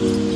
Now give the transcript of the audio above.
All